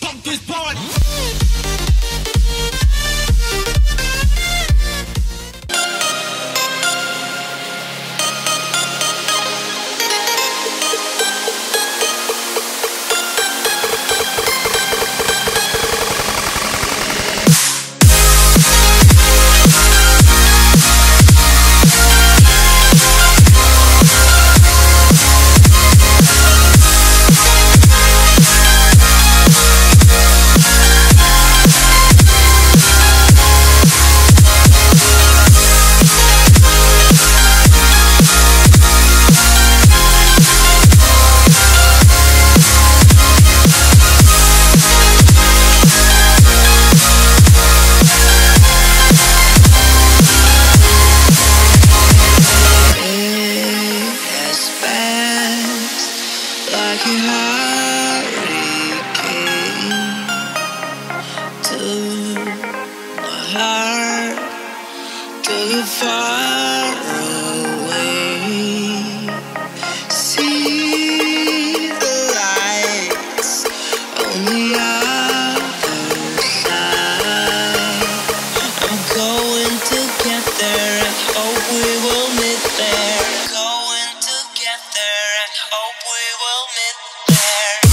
Pump this party. Hope we will meet there.